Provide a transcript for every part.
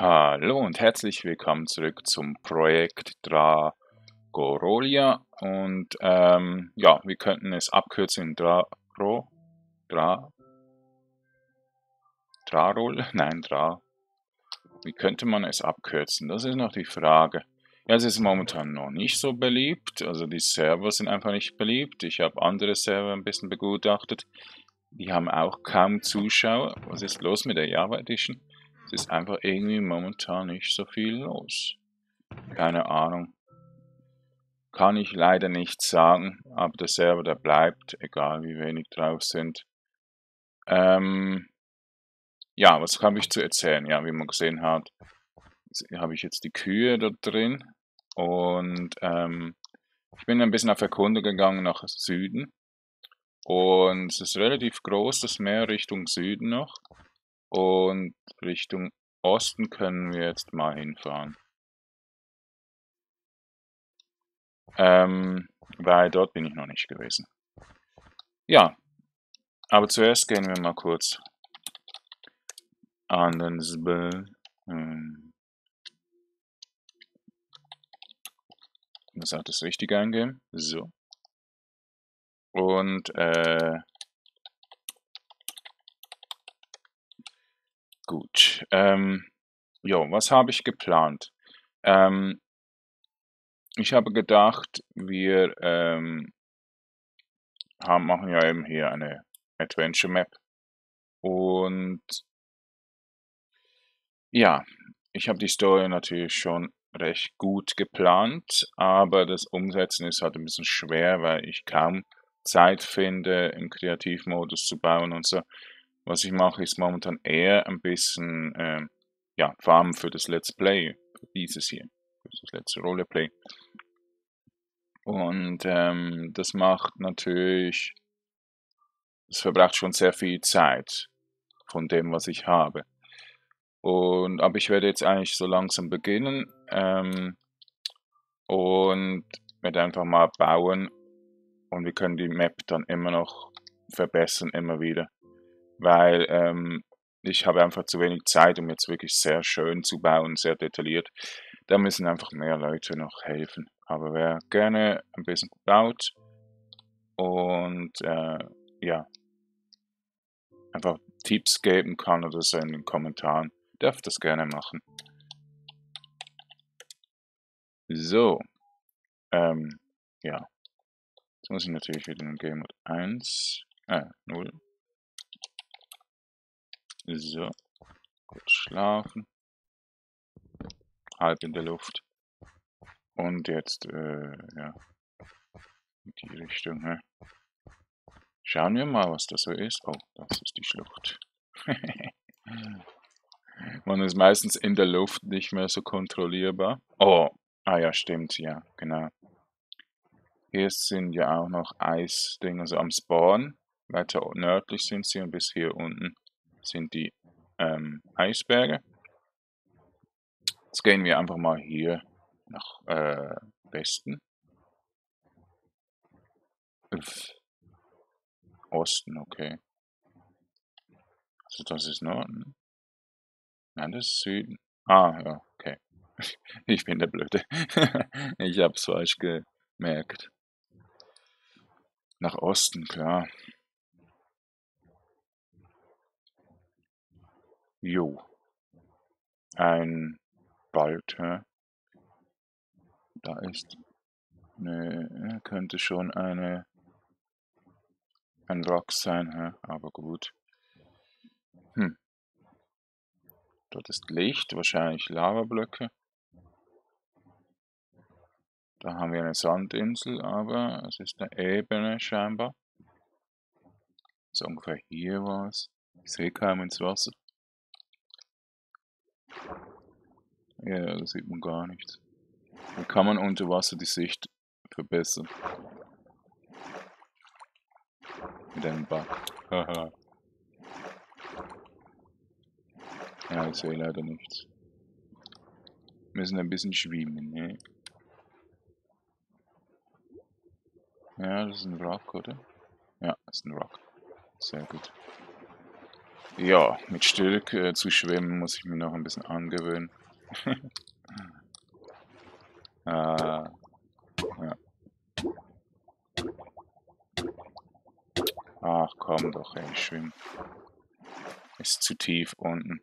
Hallo und herzlich willkommen zurück zum Projekt Dragorolia und ähm, ja, wir könnten es abkürzen in Draro, Dra, Drarol, nein, Dra. Wie könnte man es abkürzen? Das ist noch die Frage. Ja, es ist momentan noch nicht so beliebt, also die Server sind einfach nicht beliebt. Ich habe andere Server ein bisschen begutachtet, die haben auch kaum Zuschauer. Was ist los mit der Java Edition? Es ist einfach irgendwie momentan nicht so viel los. Keine Ahnung. Kann ich leider nicht sagen, aber der Server, der bleibt, egal wie wenig drauf sind. Ähm, ja, was habe ich zu erzählen? Ja, wie man gesehen hat, habe ich jetzt die Kühe da drin und ähm, ich bin ein bisschen auf Erkunde gegangen nach Süden und es ist relativ groß, das Meer Richtung Süden noch. Und Richtung Osten können wir jetzt mal hinfahren. Ähm, weil dort bin ich noch nicht gewesen. Ja, aber zuerst gehen wir mal kurz an den Sbel. Hm. Das hat das richtig eingeben. So. Und äh, Gut. Ähm, jo, was habe ich geplant? Ähm, ich habe gedacht, wir ähm, haben, machen ja eben hier eine Adventure Map. Und ja, ich habe die Story natürlich schon recht gut geplant, aber das Umsetzen ist halt ein bisschen schwer, weil ich kaum Zeit finde, im Kreativmodus zu bauen und so. Was ich mache, ist momentan eher ein bisschen äh, ja, Farmen für das Let's Play, für dieses hier, für das letzte Roleplay. Und ähm, das macht natürlich, es verbraucht schon sehr viel Zeit von dem, was ich habe. Und, aber ich werde jetzt eigentlich so langsam beginnen ähm, und werde einfach mal bauen und wir können die Map dann immer noch verbessern, immer wieder weil ähm, ich habe einfach zu wenig Zeit, um jetzt wirklich sehr schön zu bauen, sehr detailliert. Da müssen einfach mehr Leute noch helfen. Aber wer gerne ein bisschen baut und äh, ja, einfach Tipps geben kann oder so in den Kommentaren, darf das gerne machen. So, ähm, ja. Jetzt muss ich natürlich wieder in Game Mode 1, äh, 0 so. Kurz schlafen. Halb in der Luft. Und jetzt, äh, ja. In die Richtung, ne? Schauen wir mal, was das so ist. Oh, das ist die Schlucht. Man ist meistens in der Luft nicht mehr so kontrollierbar. Oh, ah ja, stimmt, ja, genau. Hier sind ja auch noch Eisdinger so am Spawn. Weiter nördlich sind sie und bis hier unten sind die ähm, Eisberge. Jetzt gehen wir einfach mal hier nach äh, Westen. Uff. Osten, okay. Also das ist Norden. Nein, das ist Süden. Ah, ja, okay. ich bin der Blöde. ich hab's falsch gemerkt. Nach Osten, klar. Jo. Ein Wald, hä? Da ist ne, könnte schon eine ein Rock sein, hä? aber gut. Hm. Dort ist Licht, wahrscheinlich Lavablöcke. Da haben wir eine Sandinsel, aber es ist eine Ebene scheinbar. So ungefähr hier war es. Ich sehe kaum ins Wasser. Ja, da sieht man gar nichts. Wie kann man unter Wasser die Sicht verbessern? Mit einem Bug. Haha. ja, ich sehe leider nichts. Wir müssen ein bisschen schwimmen, ne? Ja, das ist ein Rock, oder? Ja, das ist ein Rock. Sehr gut. Ja, mit Stilk äh, zu schwimmen muss ich mir noch ein bisschen angewöhnen. ah, ja. Ach komm doch, ey, schwimmen. Ist zu tief unten.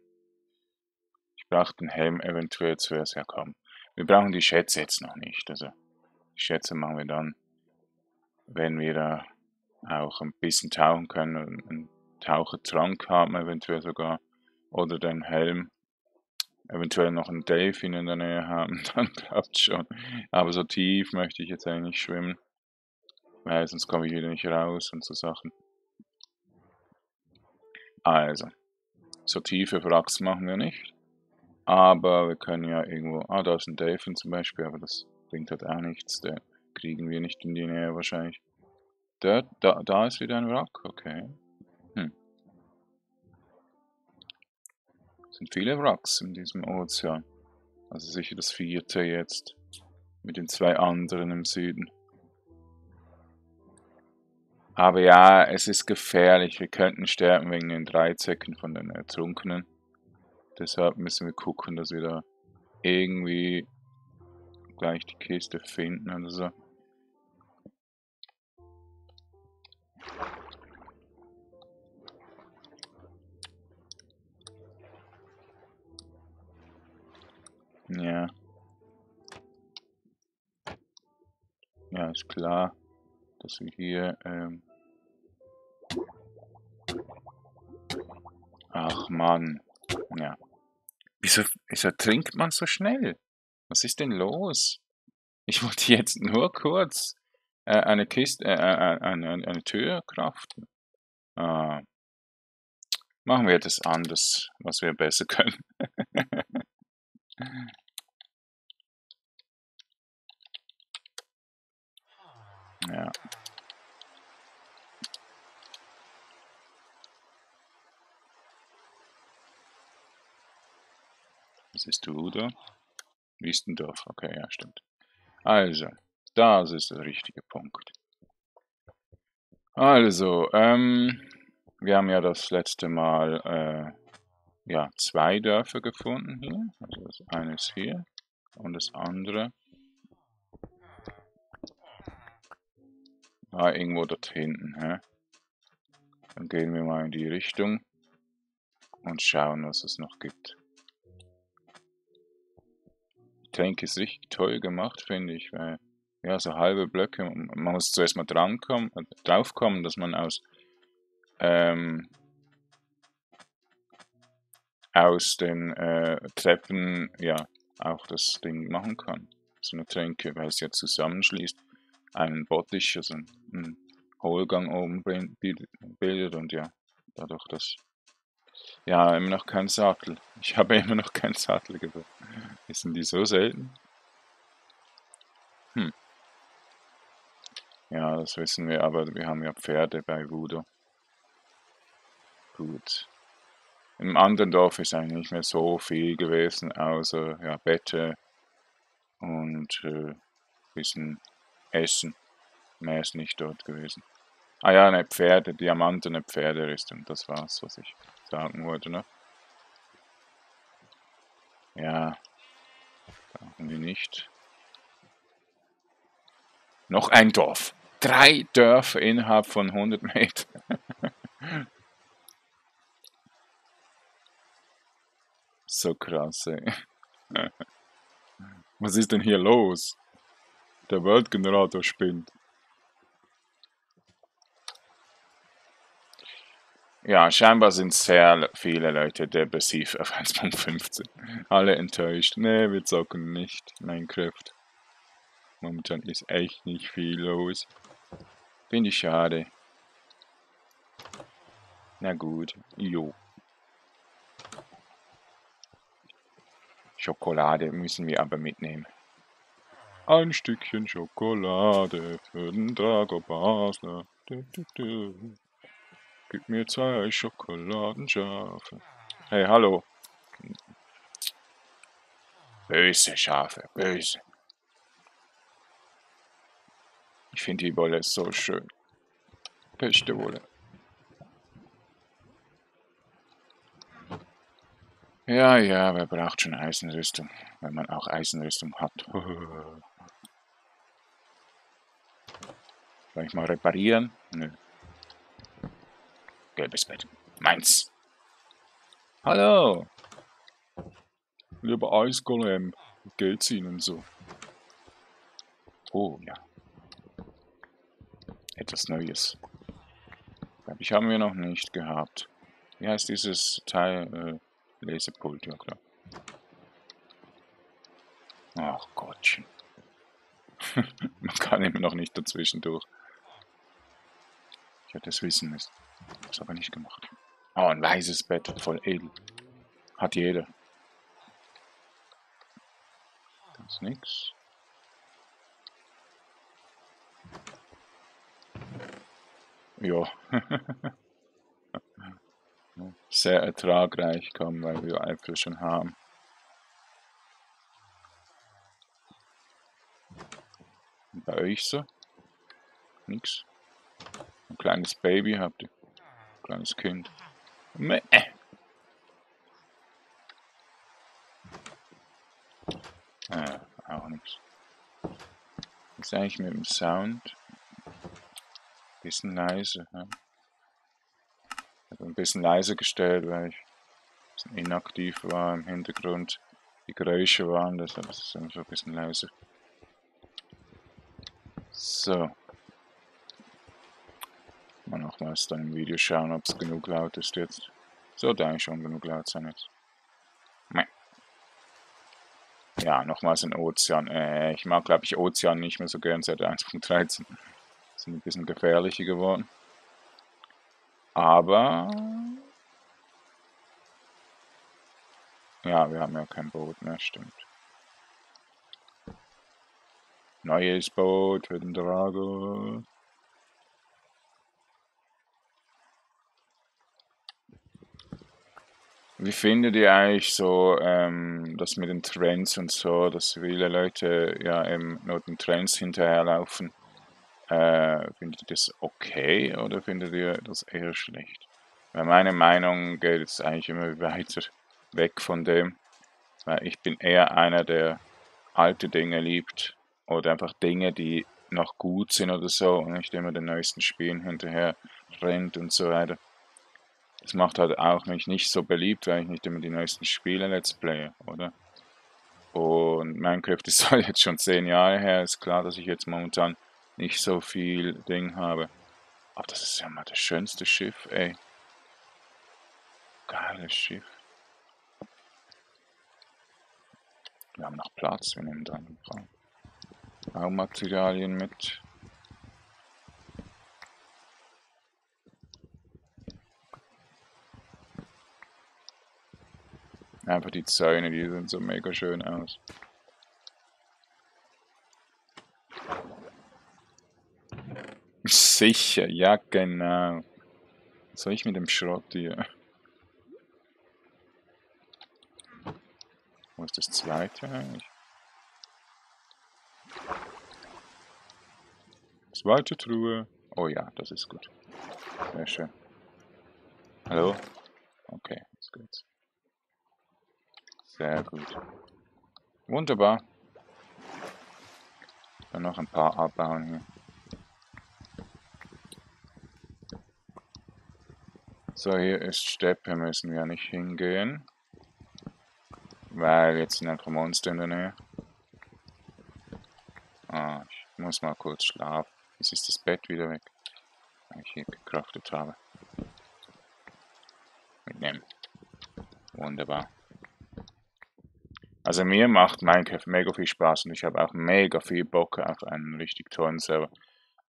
Ich brauche den Helm eventuell zuerst. Ja komm. Wir brauchen die Schätze jetzt noch nicht. Also die Schätze machen wir dann, wenn wir da auch ein bisschen tauchen können und einen Tauchertrank haben, eventuell sogar. Oder den Helm. Eventuell noch einen Delfin in der Nähe haben, dann klappt schon. Aber so tief möchte ich jetzt eigentlich schwimmen. Weil sonst komme ich wieder nicht raus und so Sachen. Also, so tiefe Wracks machen wir nicht. Aber wir können ja irgendwo, ah, da ist ein Delfin zum Beispiel, aber das bringt halt auch nichts. Den kriegen wir nicht in die Nähe wahrscheinlich. Da, da, da ist wieder ein Wrack, okay. Sind viele Wracks in diesem Ozean. Also sicher das vierte jetzt. Mit den zwei anderen im Süden. Aber ja, es ist gefährlich. Wir könnten sterben wegen den Dreizecken von den Ertrunkenen. Deshalb müssen wir gucken, dass wir da irgendwie gleich die Kiste finden oder so. Ja. Ja, ist klar, dass wir hier ähm, Ach Mann. Ja. Wieso, wieso trinkt man so schnell? Was ist denn los? Ich wollte jetzt nur kurz äh, eine Kiste, äh, äh, eine, eine Tür craften. Ah. Machen wir das anders, was wir besser können. ja. Was ist du da? Wüstendorf, okay, ja, stimmt. Also, das ist der richtige Punkt. Also, ähm, wir haben ja das letzte Mal, äh, ja, zwei Dörfer gefunden hier. Also das eine ist hier und das andere Ah, irgendwo dort hinten. Hä? Dann gehen wir mal in die Richtung und schauen, was es noch gibt. Tank ist richtig toll gemacht, finde ich, weil, ja, so halbe Blöcke, man muss zuerst mal drankommen, äh, draufkommen, dass man aus, ähm, aus den äh, Treppen, ja, auch das Ding machen kann. So eine Tränke, weil es ja zusammenschließt, einen Bottich, also einen Hohlgang oben bildet und ja, dadurch das ja, immer noch kein Sattel. Ich habe immer noch keinen Sattel gefunden. Sind die so selten? Hm. Ja, das wissen wir, aber wir haben ja Pferde bei Voodoo. Gut. Im anderen Dorf ist eigentlich nicht mehr so viel gewesen, außer ja, Bette und äh, bisschen Essen. Mehr ist nicht dort gewesen. Ah ja, eine Pferde, Diamantene Pferderüstung, das war's, was ich sagen wollte, ne? Ja, brauchen wir nicht. Noch ein Dorf. Drei Dörfer innerhalb von 100 Metern. so krass, ey. Was ist denn hier los? Der Weltgenerator spinnt. Ja, scheinbar sind sehr viele Leute depressiv auf 1.15. Alle enttäuscht. Nee, wir zocken nicht Minecraft. Momentan ist echt nicht viel los. Finde ich schade. Na gut, jo. Schokolade müssen wir aber mitnehmen. Ein Stückchen Schokolade für den Drago Basler. Du, du, du. Gib mir zwei Schokoladenschafe. Hey, hallo. Böse Schafe, böse. Ich finde die Wolle so schön. Beste Wolle. Ja, ja, wer braucht schon Eisenrüstung, wenn man auch Eisenrüstung hat? Soll ich mal reparieren? Nö. Gelbes Bett. Meins. Hallo. Lieber Eisgolem. Wie geht's Ihnen so? Oh, ja. Etwas Neues. Glaube ich, haben wir noch nicht gehabt. Wie heißt dieses Teil? Äh, Lesepult, ja klar. Ach Gottchen. Man kann immer noch nicht dazwischen durch. Ich hätte es wissen müssen. Hab's aber nicht gemacht. Oh, ein weißes Bett, voll edel. Hat jeder. Das ist nix. Ja. Sehr ertragreich kommen, weil wir Äpfel schon haben. Und bei euch so? Nix. Ein kleines Baby habt ihr. Ein kleines Kind. Mäh. Äh, auch nichts. Ist eigentlich mit dem Sound? Bisschen leise. Ja. Ich habe ein bisschen leise gestellt, weil ich ein inaktiv war im Hintergrund. Die Geräusche waren, deshalb ist es einfach ein bisschen leise. So. Nochmals dann im Video schauen, ob es genug laut ist jetzt. Sollte eigentlich schon genug laut sein jetzt. Ja, nochmals ein Ozean. Äh, ich mag, glaube ich, Ozean nicht mehr so gern seit 1.13. Sind ein bisschen gefährlicher geworden. Aber... Ja, wir haben ja kein Boot mehr, stimmt. Neues Boot für den Drago. Wie findet ihr eigentlich so ähm, das mit den Trends und so, dass viele Leute ja eben nur den Trends hinterherlaufen? Äh, findet ihr das okay oder findet ihr das eher schlecht? Weil meine Meinung geht jetzt eigentlich immer weiter weg von dem, weil ich bin eher einer, der alte Dinge liebt oder einfach Dinge, die noch gut sind oder so und nicht immer den neuesten Spielen hinterher rennt und so weiter. Das macht halt auch mich nicht so beliebt, weil ich nicht immer die neuesten Spiele Let's Play, oder? Und Minecraft ist halt jetzt schon zehn Jahre her, ist klar, dass ich jetzt momentan nicht so viel Ding habe. Aber das ist ja mal das schönste Schiff, ey. Geiles Schiff. Wir haben noch Platz, wir nehmen dann Baumaterialien mit. Einfach die Zäune, die sehen so mega schön aus. Sicher, ja genau. Was soll ich mit dem Schrott hier? Wo ist das zweite eigentlich? Zweite Truhe. Oh ja, das ist gut. Sehr schön. Hallo? Okay, jetzt geht's. Sehr gut. Wunderbar. Dann noch ein paar abbauen hier. So, hier ist Steppe, müssen wir nicht hingehen. Weil jetzt sind einfach Monster in der Nähe. Ah, ich muss mal kurz schlafen. Jetzt ist das Bett wieder weg. Weil ich hier gecraftet habe. Mitnehmen. Wunderbar. Also mir macht Minecraft mega viel Spaß und ich habe auch mega viel Bock auf einen richtig tollen Server.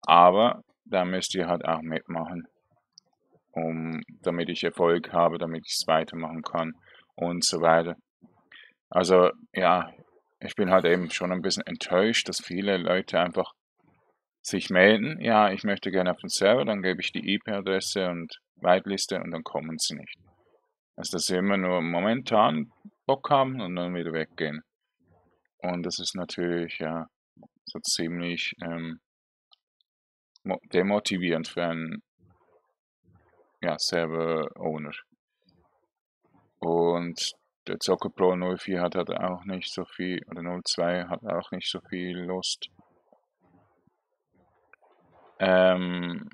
Aber da müsst ihr halt auch mitmachen, um, damit ich Erfolg habe, damit ich es weitermachen kann und so weiter. Also ja, ich bin halt eben schon ein bisschen enttäuscht, dass viele Leute einfach sich melden, ja, ich möchte gerne auf den Server, dann gebe ich die IP-Adresse und Whiteliste und dann kommen sie nicht. Also dass sie immer nur momentan Bock haben und dann wieder weggehen. Und das ist natürlich ja so ziemlich ähm, demotivierend für einen ja, Server-Owner. Und der Zocker Pro 04 hat halt auch nicht so viel, oder 02 hat auch nicht so viel Lust. Ähm,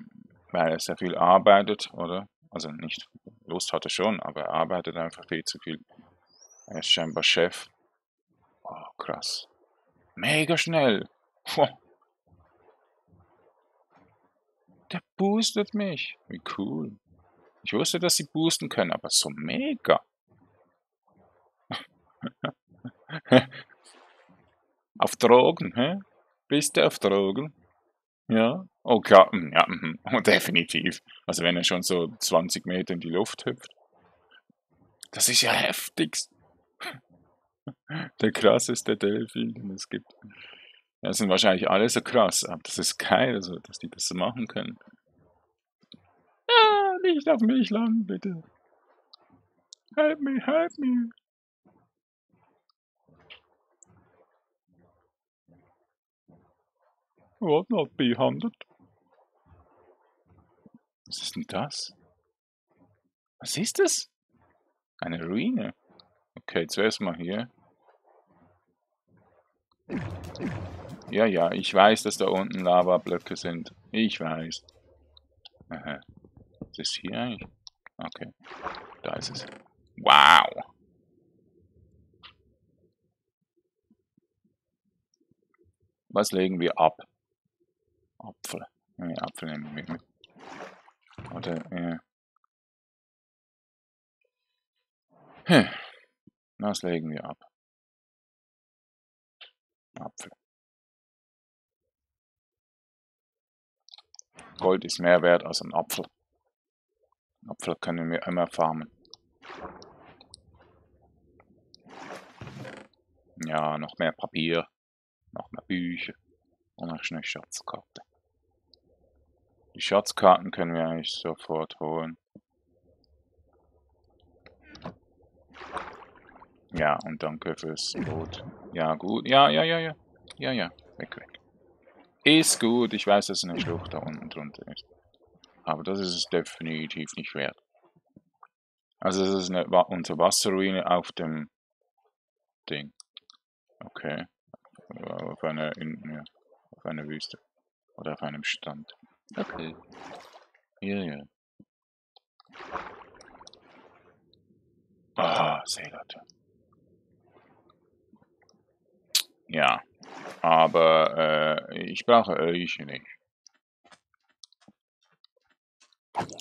weil er sehr viel arbeitet, oder? Also nicht Lust hat er schon, aber er arbeitet einfach viel zu viel. Er ist scheinbar Chef. Oh, krass. Mega schnell. Der boostet mich. Wie cool. Ich wusste, dass sie boosten können, aber so mega. auf Drogen, hä? Bist du auf Drogen? Ja? Okay, oh, ja, mhm. oh, definitiv. Also wenn er schon so 20 Meter in die Luft hüpft. Das ist ja heftig. Der krasseste Delfin, den es gibt. Das sind wahrscheinlich alle so krass, aber das ist geil, also, dass die das so machen können. Ah, nicht auf mich lang, bitte. Help me, help me. What not be hunted? Was ist denn das? Was ist das? Eine Ruine. Okay, zuerst mal hier. Ja, ja, ich weiß, dass da unten Lavablöcke sind. Ich weiß. Aha. Ist hier eigentlich? Okay. Da ist es. Wow. Was legen wir ab? Apfel. Nee, Apfel nehmen wir mit. Oder, ja. Hm. Was legen wir ab? Apfel. Gold ist mehr wert als ein Apfel. Apfel können wir immer farmen. Ja, noch mehr Papier, noch mehr Bücher und noch eine Schatzkarte. Die Schatzkarten können wir eigentlich sofort holen. Ja, und danke fürs Boot. Ja, gut. Ja, ja, ja, ja. Ja, ja. Weg, weg. Ist gut. Ich weiß, dass eine Schlucht da unten drunter ist. Aber das ist es definitiv nicht wert. Also das ist eine Unterwasserruine auf dem Ding. Okay. Auf einer, in, ja, auf einer Wüste. Oder auf einem Stand. Okay. Ja, ja. Ah, Seelatte. Ja, aber äh, ich brauche euch nicht.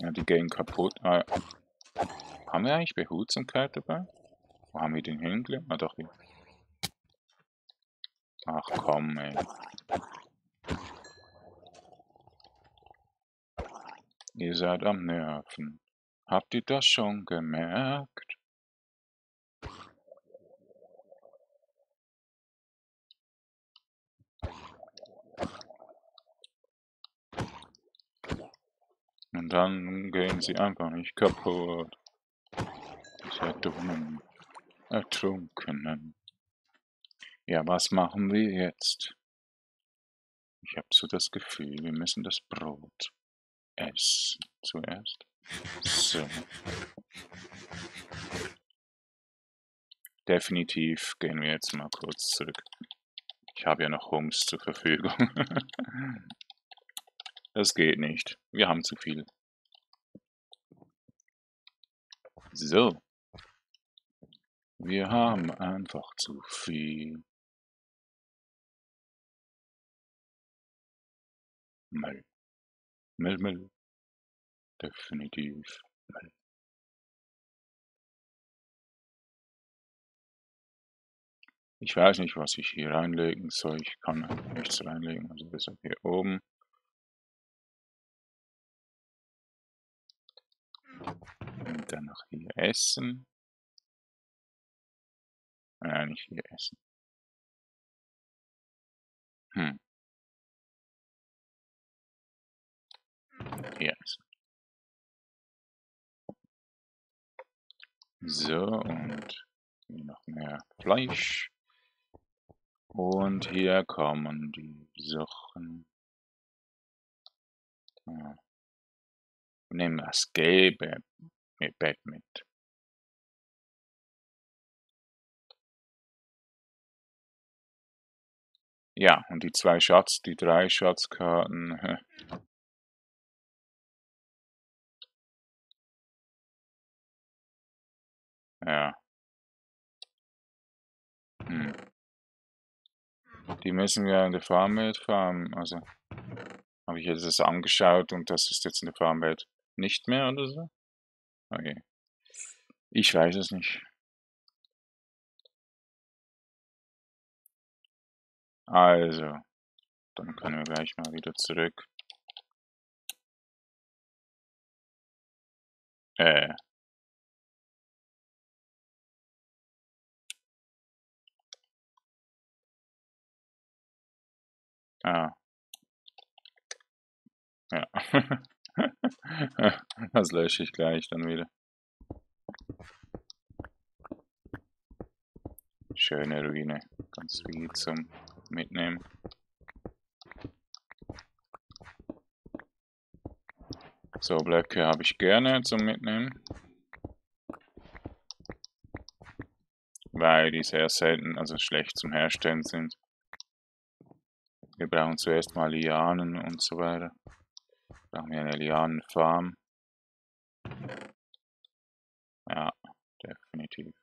Ja, die gehen kaputt. Ah, haben wir eigentlich Behutsamkeit dabei? Wo haben wir den hingelegt? Ah, doch hier. Ach komm, ey. Ihr seid am Nerven. Habt ihr das schon gemerkt? Und dann gehen sie einfach nicht kaputt. Diese dummen, Ertrunkenen. Ja, was machen wir jetzt? Ich habe so das Gefühl, wir müssen das Brot essen zuerst. So. Definitiv gehen wir jetzt mal kurz zurück. Ich habe ja noch Hums zur Verfügung. Das geht nicht. Wir haben zu viel. So. Wir haben einfach zu viel. Müll. Müll, Müll. Definitiv Müll. Ich weiß nicht, was ich hier reinlegen soll. Ich kann nichts reinlegen. Also deshalb hier oben. Und dann noch hier essen. Nein, nicht hier essen. Hm. Hier essen. So, und hier noch mehr Fleisch. Und hier kommen die Sachen. Ja und nehmen das gelbe Bett mit. Ja, und die zwei Schatz, die drei Schatzkarten. Ja. Hm. Die müssen wir in der Farmwelt farmen. Also habe ich jetzt das angeschaut und das ist jetzt in der Farmwelt nicht mehr oder so? Okay. Ich weiß es nicht. Also, dann können wir gleich mal wieder zurück. Äh. Ah. Ja. Das lösche ich gleich dann wieder. Schöne Ruine. Ganz viel zum Mitnehmen. So, Blöcke habe ich gerne zum Mitnehmen. Weil die sehr selten, also schlecht zum Herstellen sind. Wir brauchen zuerst mal Lianen und so weiter. Wir eine Lianenfarm. Ja, definitiv.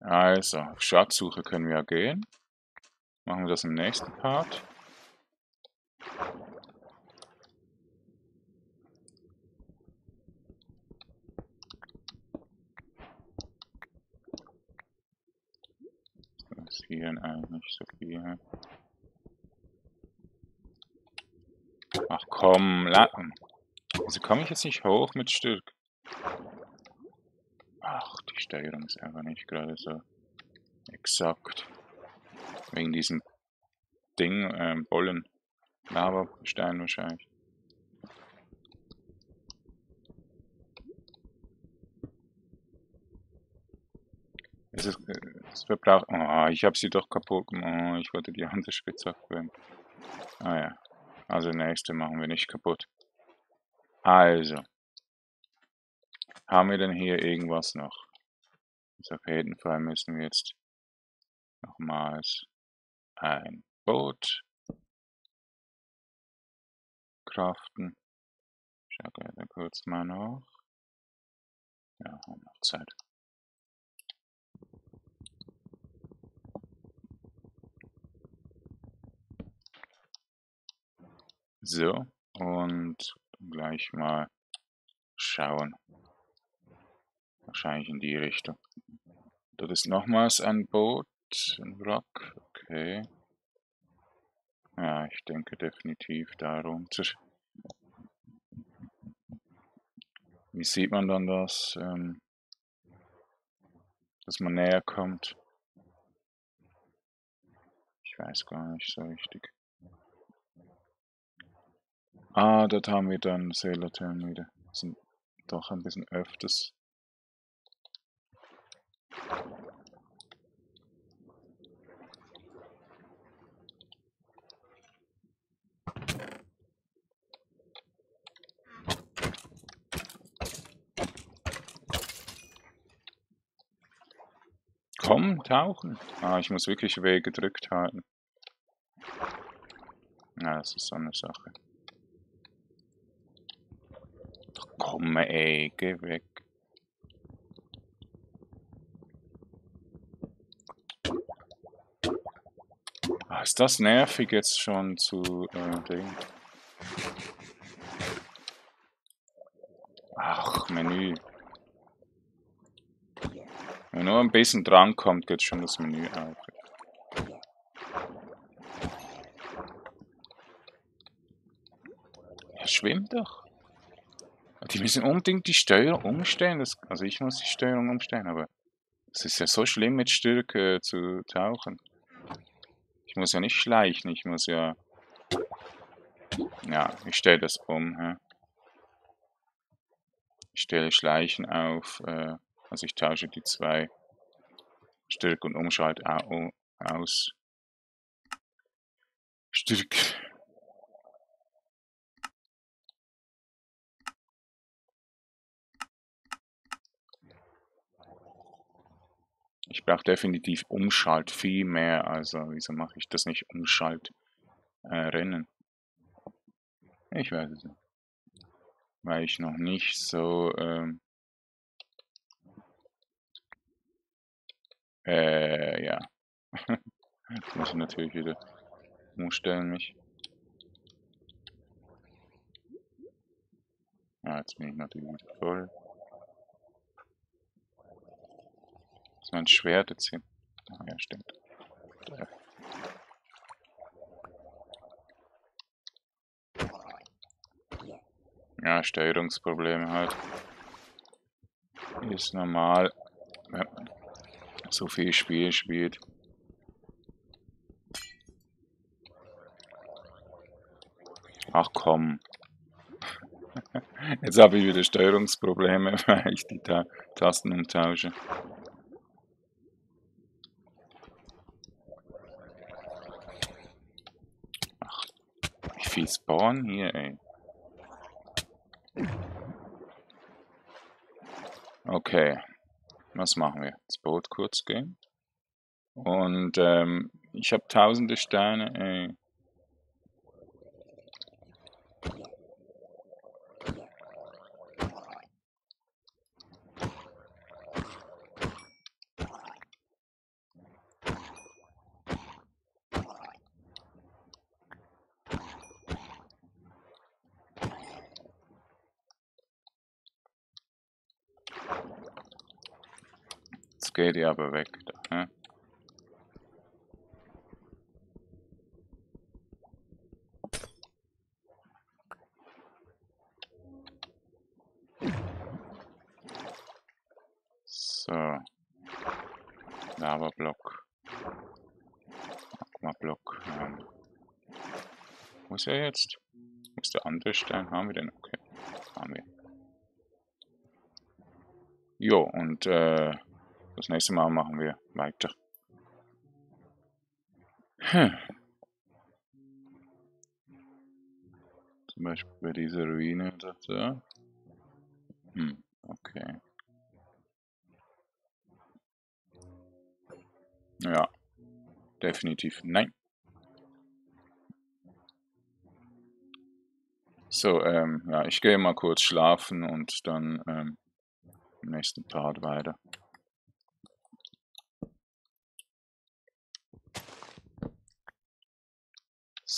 Also, auf Schatzsuche können wir gehen. Machen wir das im nächsten Part. Denn eigentlich so viel? Ach komm, la Wieso komme ich jetzt nicht hoch mit Stück? Ach, die Steuerung ist einfach nicht gerade so exakt. Wegen diesem Ding, ähm, Bollen. Lavastein wahrscheinlich. Es ist, es verbraucht. Oh, ich habe sie doch kaputt gemacht. Oh, ich wollte die andere Spitzhacke verwenden. Ah ja. Also nächste machen wir nicht kaputt. Also. Haben wir denn hier irgendwas noch? Also auf jeden Fall müssen wir jetzt nochmals ein Boot craften. Ich schaue gerade kurz mal nach. Ja, haben noch Zeit. So, und gleich mal schauen. Wahrscheinlich in die Richtung. Dort ist nochmals ein Boot, ein Wrack, okay. Ja, ich denke definitiv darunter. Wie sieht man dann das, ähm, dass man näher kommt? Ich weiß gar nicht so richtig. Ah, dort haben wir dann wieder. Sind doch ein bisschen öfters. Komm, tauchen. Ah, ich muss wirklich W gedrückt halten. Ja, das ist so eine Sache. Ach, komm, ey, geh weg. Ah, ist das nervig jetzt schon zu äh, Ding? Ach, Menü. Wenn nur ein bisschen dran kommt, geht schon das Menü auf. Er schwimmt doch. Die müssen unbedingt die Steuerung umstellen. Das, also ich muss die Steuerung umstellen, aber es ist ja so schlimm mit Stärke äh, zu tauchen. Ich muss ja nicht schleichen, ich muss ja... Ja, ich stelle das um. Ja. Ich stelle Schleichen auf, äh, also ich tausche die zwei Stärke und Umschalt au aus. Stärke. Ich brauche definitiv Umschalt, viel mehr. Also, wieso mache ich das nicht Umschalt äh, Rennen? Ich weiß es nicht. Weil ich noch nicht so... Ähm, äh, ja. Jetzt muss ich natürlich wieder umstellen mich. Ja, jetzt bin ich natürlich wieder voll. Mein Schwert hin? Ah, ja, stimmt. Ja, Steuerungsprobleme halt. Ist normal, wenn man so viel Spiel spielt. Ach komm. Jetzt habe ich wieder Steuerungsprobleme, weil ich die Ta Tasten umtausche. Ach, wie Spawn hier, ey. Okay, was machen wir? Das Boot kurz gehen. Und ähm, ich habe tausende Steine, ey. Jetzt geht ihr aber weg. Ne? So. Lava-Block. Magma-Block. Ähm. Wo ist er jetzt? Wo ist der andere Stein? Haben wir den? Okay. Haben wir. Jo, und äh, das nächste Mal machen wir weiter. Hm. Zum Beispiel bei dieser Ruine. Da. Hm, okay. Ja, definitiv nein. So, ähm, ja, ich gehe mal kurz schlafen und dann ähm, im nächsten Part weiter.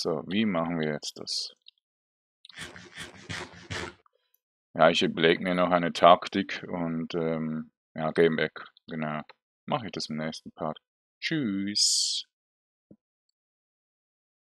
So, wie machen wir jetzt das? Ja, ich überlege mir noch eine Taktik und ähm, ja, Game Back, genau. Mache ich das im nächsten Part. Tschüss.